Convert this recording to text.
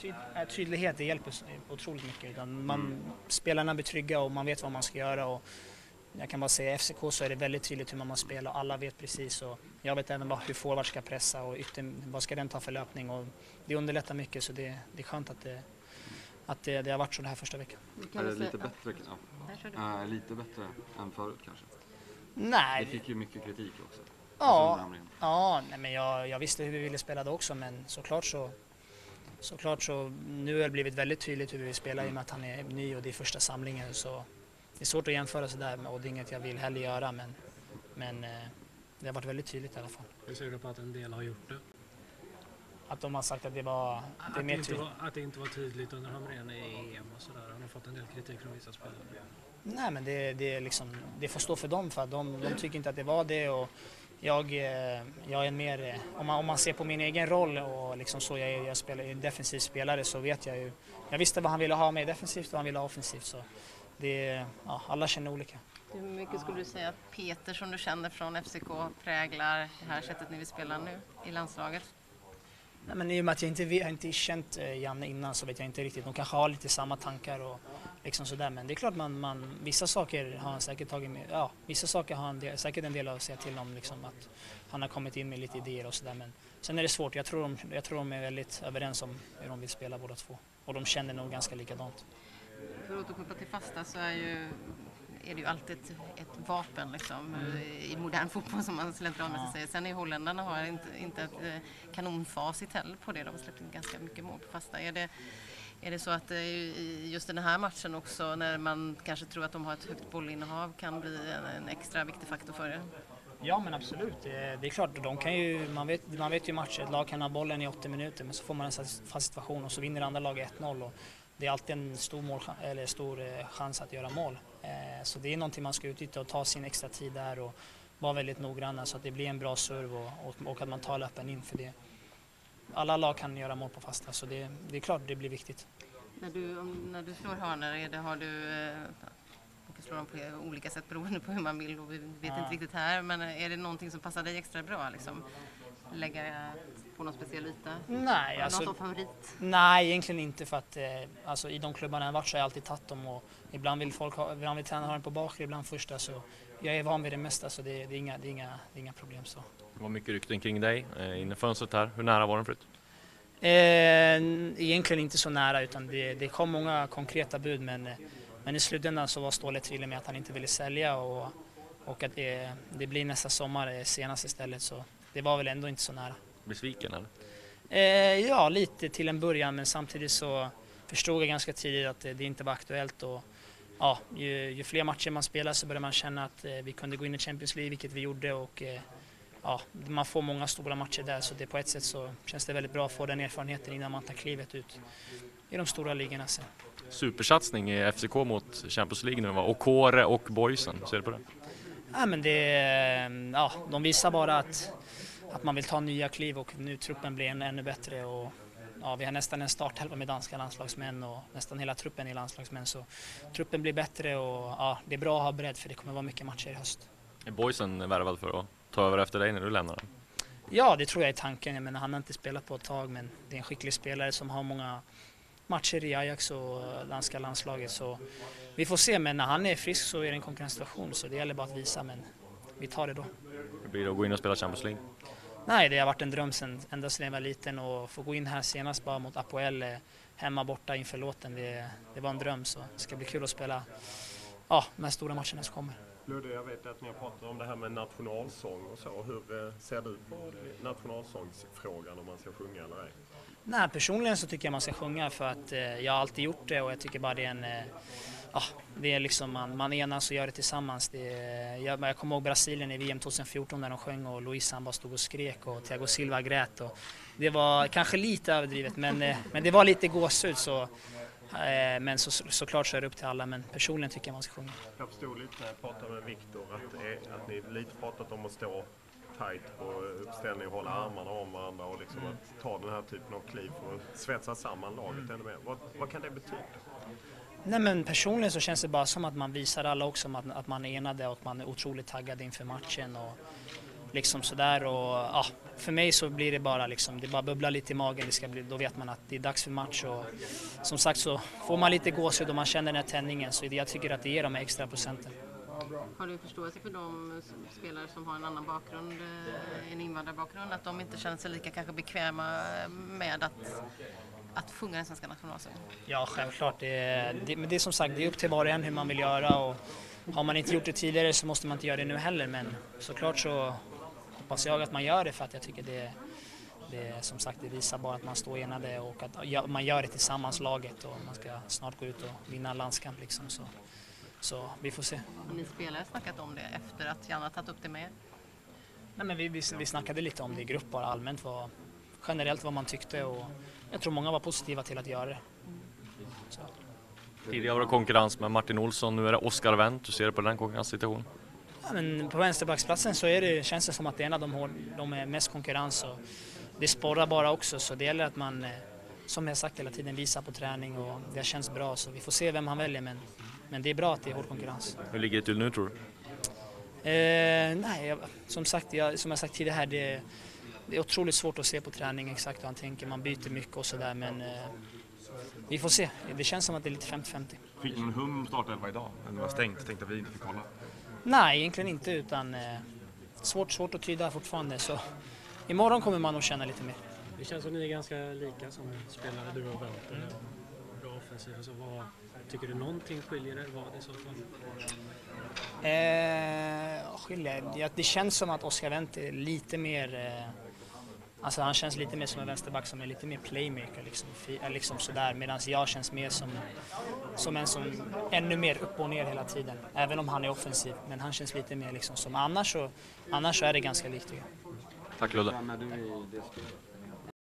ty, tydlighet det hjälper otroligt mycket. Utan man, mm. Spelarna blir trygga och man vet vad man ska göra. Och jag kan bara säga i FCK så är det väldigt tydligt hur man spelar och alla vet precis. Och jag vet även hur forward ska pressa och ytter, vad ska den ta för löpning. Och det underlättar mycket så det, det är skönt att det, att det, det har varit så den här första veckan. Är det lite bättre, ja. äh, lite bättre än förut kanske? Nej. Vi fick ju mycket kritik också. Ja, ja nej, men jag, jag visste hur vi ville spela det också men såklart så Såklart så, nu har det blivit väldigt tydligt hur vi vill spela i och med att han är ny och det är första samlingen så det är svårt att jämföra sådär och det är inget jag vill heller göra men, men eh, det har varit väldigt tydligt i alla fall. Hur ser du på att en del har gjort det? Att de har sagt att det var... Att, det, mer inte var, att det inte var tydligt under Hamrén i EM och sådär. Har de fått en del kritik från vissa spelare? Nej men det, det, liksom, det får stå för dem för att de, de tycker inte att det var det och jag, eh, jag är mer, eh, om man, om man ser på min egen roll och liksom så jag, jag spelar, är defensiv spelare så vet jag ju, jag visste vad han ville ha mig defensivt och vad han ville ha offensivt så det, ja, alla känner olika. Hur mycket skulle du säga att Peter som du känner från FCK präglar det här sättet ni vill spela nu i landslaget? Nej, men I och med att jag inte, jag inte känt eh, Janne innan så vet jag inte riktigt. De kanske har lite samma tankar och liksom sådär. Men det är klart man, man vissa saker har han säkert tagit med. Ja, vissa saker har han del, säkert en del att säga till om. Liksom, att han har kommit in med lite idéer och sådär. Men sen är det svårt. Jag tror, de, jag tror de är väldigt överens om hur de vill spela båda två. Och de känner nog ganska likadant. För att återkoppla till fasta så är ju är det ju alltid ett, ett vapen liksom, mm. i modern fotboll som man slentrianmässigt ja. säger. Sen är holländarna har inte, inte ett eh, kanonfacit heller på det. De har släppt in ganska mycket mål på fasta. Är det, är det så att i just den här matchen också när man kanske tror att de har ett högt bollinnehav kan bli en, en extra viktig faktor för er? Ja men absolut, det är, det är klart, de kan ju, man, vet, man vet ju matcher, ett lag kan ha bollen i 80 minuter men så får man en fast situation och så vinner andra laget 1-0 det är alltid en stor, mål, eller stor eh, chans att göra mål. Eh, så det är någonting man ska utnyttja och ta sin extra tid där och vara väldigt noggranna så att det blir en bra serve och, och att man tar löpen in för det. Alla lag kan göra mål på fasta så det, det är klart det blir viktigt. När du, om, när du slår hörnor, har du eh, man kan slå dem på olika sätt beroende på hur man vill och vi vet ja. inte riktigt här men är det någonting som passar dig extra bra? Liksom? Lägga på någon speciell yta? Nej, alltså, någon favorit? Nej, egentligen inte för att eh, alltså, i de klubbarna jag varit så har jag alltid tagit dem och ibland vill folk ha, ibland vill tränaren ha den på bakre, ibland första så jag är van vid det mesta så det, det, är, inga, det, är, inga, det är inga problem så. Det var mycket rykten kring dig eh, inne fönstret här. Hur nära var den förut? Eh, egentligen inte så nära utan det, det kom många konkreta bud men, eh, men i slutändan så var Ståhle tydlig med att han inte ville sälja och, och att det, det blir nästa sommar eh, senast istället så det var väl ändå inte så nära. Besviken eller? Eh, ja, lite till en början men samtidigt så förstod jag ganska tidigt att det, det inte var aktuellt. Och, ja, ju, ju, fler matcher man spelar så börjar man känna att eh, vi kunde gå in i Champions League, vilket vi gjorde. Och, eh, ja, man får många stora matcher där så det, på ett sätt så känns det väldigt bra att få den erfarenheten innan man tar klivet ut i de stora ligorna sen. Supersatsning i FCK mot Champions League nu va? Och Kåre och Boysen, ser du på det? Ja, men det, eh, ja, de visar bara att att man vill ta nya kliv och nu truppen blir än, ännu bättre. Och, ja, vi har nästan en startelva med danska landslagsmän och nästan hela truppen är landslagsmän. Så truppen blir bättre och ja, det är bra att ha bredd för det kommer vara mycket matcher i höst. Är Boysen värvad för att ta över efter dig när du lämnar? Ja, det tror jag är tanken. Jag menar, han har inte spelat på ett tag men det är en skicklig spelare som har många matcher i Ajax och danska landslaget. Så vi får se, men när han är frisk så är det en konkurrenssituation så det gäller bara att visa. Men vi tar det då. Hur blir det att gå in och spela Champions League? Nej, det har varit en dröm sen, ända sedan jag var liten och få gå in här senast bara mot Apoel eh, hemma borta inför låten. Det, det var en dröm så det ska bli kul att spela ja, de här stora matcherna som kommer. Ludde, jag vet att ni har pratat om det här med nationalsång och så. Hur eh, ser du på nationalsångsfrågan om man ska sjunga eller ej? Nej, personligen så tycker jag man ska sjunga för att eh, jag har alltid gjort det och jag tycker bara det är en eh, ja, det är liksom man, man enas och gör det tillsammans. Det, jag, jag kommer ihåg Brasilien i VM 2014 när de sjöng och Luis han bara stod och skrek och Thiago Silva grät. Och det var kanske lite överdrivet men, eh, men det var lite gåshud så men så, såklart så är det upp till alla, men personligen tycker jag man ska sjunga. Jag förstod lite när jag pratade med Viktor att, att ni lite pratat om att stå tight på uppställning och hålla armarna om varandra och liksom att ta den här typen av kliv för att svetsa samman laget ännu mer. Vad, vad kan det betyda? Nej men personligen så känns det bara som att man visar alla också att, att man är enade och att man är otroligt taggad inför matchen. Och, liksom sådär och ja, för mig så blir det bara liksom, det bara bubblar lite i magen, det ska bli, då vet man att det är dags för match och som sagt så får man lite gåshud och man känner den här tändningen så jag tycker att det ger de här extra procenten. Har du förståelse för de spelare som har en annan bakgrund, eh, en invandrarbakgrund, att de inte känner sig lika kanske bekväma med att, att sjunga den svenska nationalsången? Ja, självklart. Det, det, men det är som sagt, det är upp till var och en hur man vill göra och har man inte gjort det tidigare så måste man inte göra det nu heller men såklart så hoppas jag att man gör det för att jag tycker det, det som sagt det visar bara att man står enade och att man gör det tillsammans laget och man ska snart gå ut och vinna en landskamp liksom. Så, så vi får se. Har ni spelare snackat om det efter att Janne tagit upp det med er? Nej, men vi, vi, vi snackade lite om det i grupp bara allmänt vad, generellt vad man tyckte och jag tror många var positiva till att göra det. Så. Tidigare var det konkurrens med Martin Olsson, nu är det Oskar Wendt. Hur ser du på den konkurrenssituationen? Ja, men på vänsterbacksplatsen så är det, känns det som att det är en av de, har, de är mest konkurrens och det sporrar bara också så det gäller att man, eh, som jag sagt hela tiden, visar på träning och det känns bra så vi får se vem han väljer men, men det är bra att det är hård konkurrens. Hur ligger det till nu tror du? Eh, nej, jag, som sagt, jag, som jag sagt tidigare här, det, det är otroligt svårt att se på träning exakt hur han tänker, man byter mycket och sådär men eh, vi får se. Det känns som att det är lite 50-50. Fick ni någon hum startelva idag? När det var stängt? Tänkte att vi inte fick kolla? Nej, egentligen inte utan eh, svårt, svårt att tyda fortfarande så imorgon kommer man nog känna lite mer. Det känns som ni är ganska lika som spelare, du och Bente. Bra offensiv. Alltså, vad, tycker du någonting skiljer er? Vad i så fall? Eh, skiljer? Ja, det känns som att Oscar Wendt är lite mer eh, Alltså han känns lite mer som en vänsterback som är lite mer playmaker liksom, liksom sådär medan jag känns mer som, som en som ännu mer upp och ner hela tiden. Även om han är offensiv men han känns lite mer liksom som annars så, annars så är det ganska likt. Tack Ludde.